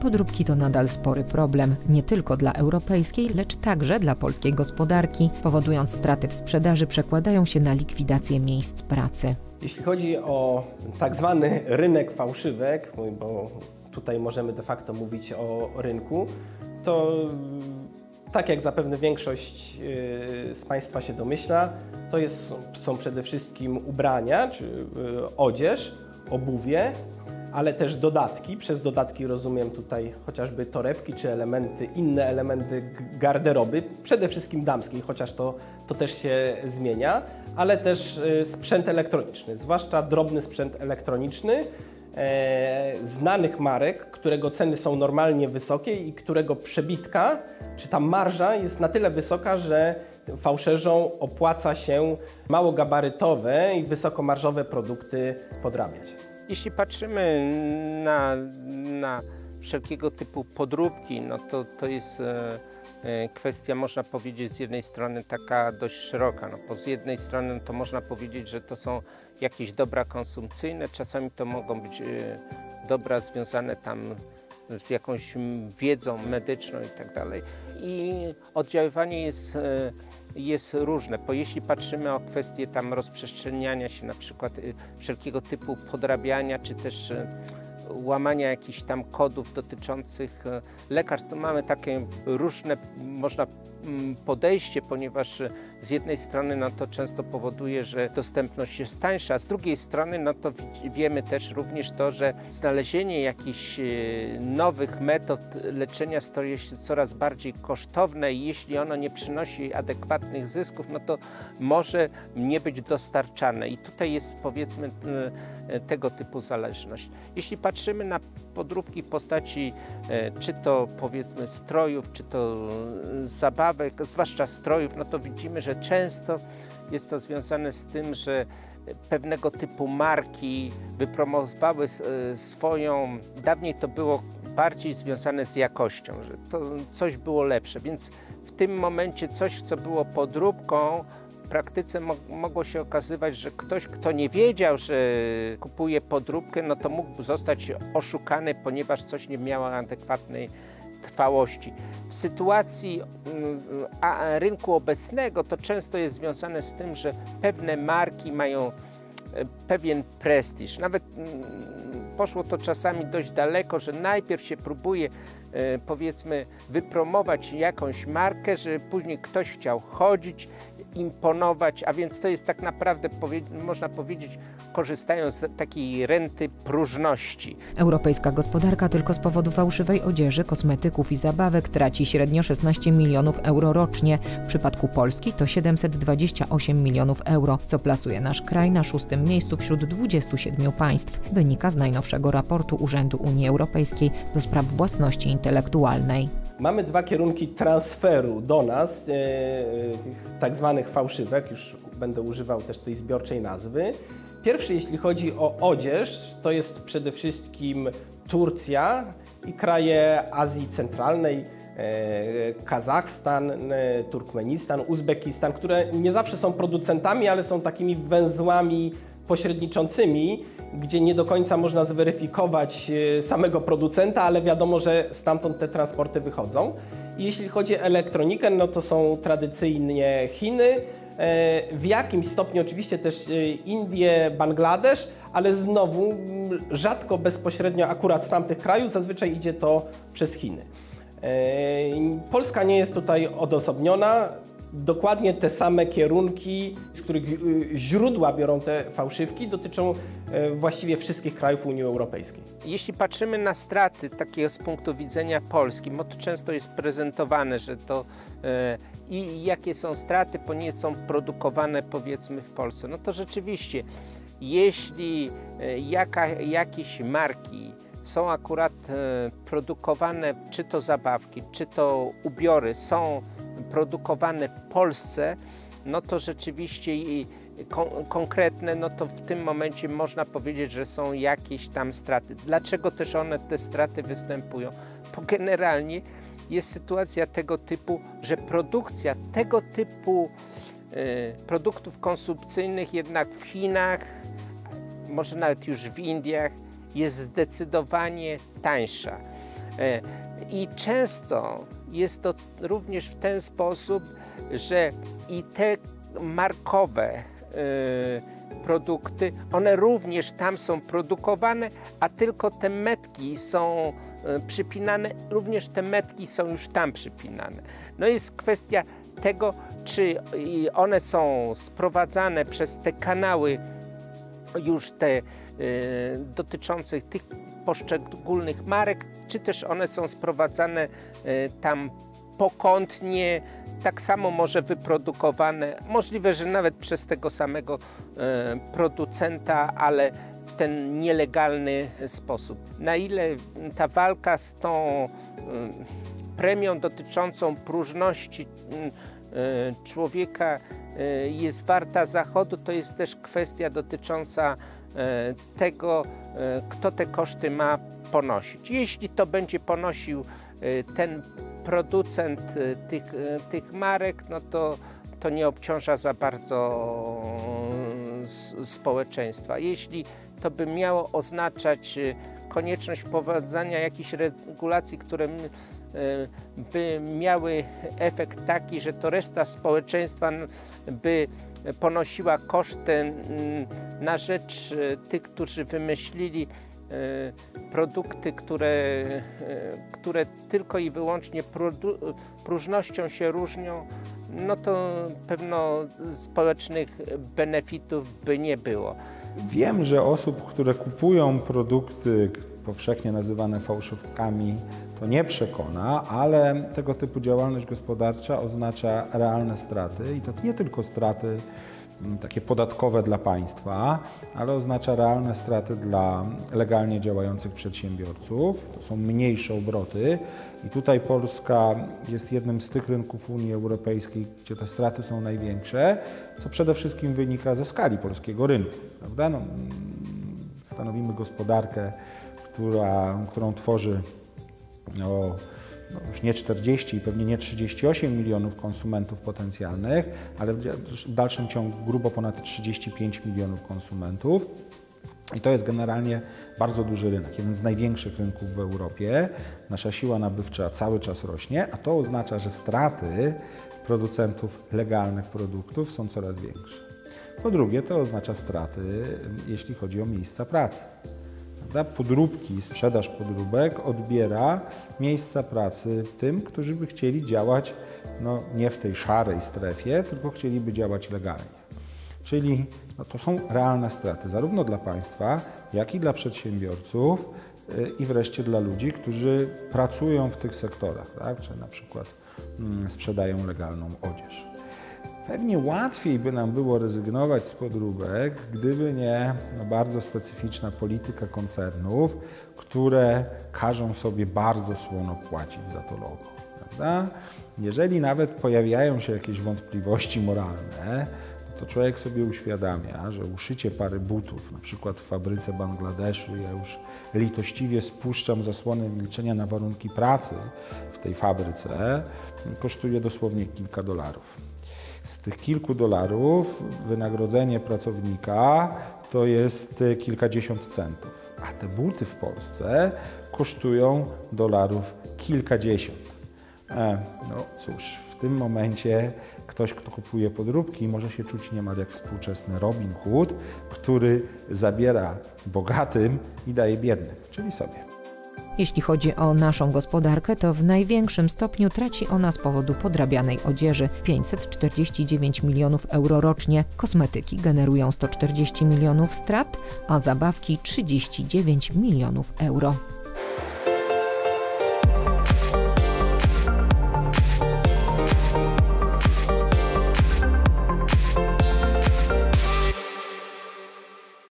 Podróbki to nadal spory problem, nie tylko dla europejskiej, lecz także dla polskiej gospodarki, powodując straty w sprzedaży przekładają się na likwidację miejsc pracy. Jeśli chodzi o tak zwany rynek fałszywek, bo tutaj możemy de facto mówić o rynku, to tak jak zapewne większość yy, z Państwa się domyśla, to jest, są przede wszystkim ubrania czy yy, odzież, obuwie, ale też dodatki. Przez dodatki rozumiem tutaj chociażby torebki czy elementy, inne elementy garderoby, przede wszystkim damskiej, chociaż to, to też się zmienia, ale też yy, sprzęt elektroniczny, zwłaszcza drobny sprzęt elektroniczny e, znanych marek, którego ceny są normalnie wysokie i którego przebitka, czy ta marża jest na tyle wysoka, że fałszerzom opłaca się małogabarytowe i wysokomarżowe produkty podrabiać. Jeśli patrzymy na, na wszelkiego typu podróbki, no to, to jest e, e, kwestia, można powiedzieć, z jednej strony taka dość szeroka. No, bo z jednej strony to można powiedzieć, że to są jakieś dobra konsumpcyjne, czasami to mogą być e, dobra związane tam z jakąś wiedzą medyczną i tak dalej. I oddziaływanie jest, jest różne, bo jeśli patrzymy o kwestie tam rozprzestrzeniania się na przykład wszelkiego typu podrabiania, czy też łamania jakichś tam kodów dotyczących e, lekarstw. To mamy takie różne, można podejście, ponieważ e, z jednej strony no to często powoduje, że dostępność jest tańsza, a z drugiej strony no to wiemy też również to, że znalezienie jakichś e, nowych metod leczenia staje się coraz bardziej kosztowne i jeśli ono nie przynosi adekwatnych zysków, no to może nie być dostarczane i tutaj jest powiedzmy tego typu zależność. Jeśli patrzymy na podróbki w postaci e, czy to powiedzmy strojów, czy to e, zabawek, zwłaszcza strojów, no to widzimy, że często jest to związane z tym, że pewnego typu marki wypromowały swoją, dawniej to było bardziej związane z jakością, że to coś było lepsze, więc w tym momencie coś, co było podróbką, praktyce mo mogło się okazywać, że ktoś, kto nie wiedział, że kupuje podróbkę, no to mógł zostać oszukany, ponieważ coś nie miało adekwatnej trwałości. W sytuacji mm, rynku obecnego to często jest związane z tym, że pewne marki mają e, pewien prestiż. Nawet mm, poszło to czasami dość daleko, że najpierw się próbuje e, powiedzmy wypromować jakąś markę, że później ktoś chciał chodzić imponować, a więc to jest tak naprawdę, można powiedzieć, korzystają z takiej renty próżności. Europejska gospodarka tylko z powodu fałszywej odzieży, kosmetyków i zabawek traci średnio 16 milionów euro rocznie. W przypadku Polski to 728 milionów euro, co plasuje nasz kraj na szóstym miejscu wśród 27 państw, wynika z najnowszego raportu Urzędu Unii Europejskiej do spraw własności intelektualnej. Mamy dwa kierunki transferu do nas, e, tych tak zwanych fałszywek, już będę używał też tej zbiorczej nazwy. Pierwszy, jeśli chodzi o odzież, to jest przede wszystkim Turcja i kraje Azji Centralnej, e, Kazachstan, e, Turkmenistan, Uzbekistan, które nie zawsze są producentami, ale są takimi węzłami pośredniczącymi, gdzie nie do końca można zweryfikować e, samego producenta, ale wiadomo, że stamtąd te transporty wychodzą. Jeśli chodzi o elektronikę, no to są tradycyjnie Chiny, e, w jakimś stopniu oczywiście też e, Indie, Bangladesz, ale znowu rzadko bezpośrednio akurat z tamtych krajów, zazwyczaj idzie to przez Chiny. Polska nie jest tutaj odosobniona dokładnie te same kierunki, z których y, źródła biorą te fałszywki, dotyczą e, właściwie wszystkich krajów Unii Europejskiej. Jeśli patrzymy na straty takiego z punktu widzenia Polski, bo to często jest prezentowane, że to e, i jakie są straty, ponieważ są produkowane powiedzmy w Polsce, no to rzeczywiście, jeśli e, jaka, jakieś marki są akurat produkowane, czy to zabawki, czy to ubiory, są produkowane w Polsce, no to rzeczywiście kon konkretne, no to w tym momencie można powiedzieć, że są jakieś tam straty. Dlaczego też one, te straty występują? Bo generalnie jest sytuacja tego typu, że produkcja tego typu y, produktów konsumpcyjnych jednak w Chinach, może nawet już w Indiach, jest zdecydowanie tańsza. E, I często jest to również w ten sposób, że i te markowe e, produkty, one również tam są produkowane, a tylko te metki są e, przypinane, również te metki są już tam przypinane. No jest kwestia tego, czy one są sprowadzane przez te kanały już te y, dotyczących tych poszczególnych marek, czy też one są sprowadzane y, tam pokątnie, tak samo może wyprodukowane, możliwe, że nawet przez tego samego y, producenta, ale w ten nielegalny sposób. Na ile ta walka z tą premią dotyczącą próżności człowieka jest warta zachodu, to jest też kwestia dotycząca tego, kto te koszty ma ponosić. Jeśli to będzie ponosił ten producent tych, tych marek, no to, to nie obciąża za bardzo społeczeństwa. Jeśli to by miało oznaczać konieczność wprowadzania jakichś regulacji, które by miały efekt taki, że to reszta społeczeństwa by ponosiła koszty na rzecz e, tych, którzy wymyślili e, produkty, które, e, które tylko i wyłącznie próżnością się różnią, no to pewno społecznych benefitów by nie było. Wiem, że osób, które kupują produkty powszechnie nazywane fałszywkami, to nie przekona, ale tego typu działalność gospodarcza oznacza realne straty i to nie tylko straty mm, takie podatkowe dla państwa, ale oznacza realne straty dla legalnie działających przedsiębiorców. To są mniejsze obroty i tutaj Polska jest jednym z tych rynków Unii Europejskiej, gdzie te straty są największe, co przede wszystkim wynika ze skali polskiego rynku. Prawda? No, mm, stanowimy gospodarkę, która, którą tworzy no, no już nie 40 i pewnie nie 38 milionów konsumentów potencjalnych, ale w dalszym ciągu grubo ponad 35 milionów konsumentów. I to jest generalnie bardzo duży rynek, jeden z największych rynków w Europie. Nasza siła nabywcza cały czas rośnie, a to oznacza, że straty producentów legalnych produktów są coraz większe. Po drugie, to oznacza straty, jeśli chodzi o miejsca pracy. Prawda? Podróbki, sprzedaż podróbek odbiera miejsca pracy tym, którzy by chcieli działać no, nie w tej szarej strefie, tylko chcieliby działać legalnie. Czyli no, to są realne straty, zarówno dla państwa, jak i dla przedsiębiorców yy, i wreszcie dla ludzi, którzy pracują w tych sektorach, tak? czy na przykład mm, sprzedają legalną odzież. Pewnie łatwiej by nam było rezygnować z podróbek, gdyby nie no, bardzo specyficzna polityka koncernów, które każą sobie bardzo słono płacić za to logo. Prawda? Jeżeli nawet pojawiają się jakieś wątpliwości moralne, to człowiek sobie uświadamia, że uszycie pary butów, na przykład w fabryce Bangladeszu, ja już litościwie spuszczam zasłonę milczenia na warunki pracy w tej fabryce, kosztuje dosłownie kilka dolarów. Z tych kilku dolarów wynagrodzenie pracownika to jest kilkadziesiąt centów, a te buty w Polsce kosztują dolarów kilkadziesiąt. E, no cóż, w tym momencie ktoś, kto kupuje podróbki, może się czuć niemal jak współczesny Robin Hood, który zabiera bogatym i daje biednym, czyli sobie. Jeśli chodzi o naszą gospodarkę, to w największym stopniu traci ona z powodu podrabianej odzieży 549 milionów euro rocznie, kosmetyki generują 140 milionów strat, a zabawki 39 milionów euro.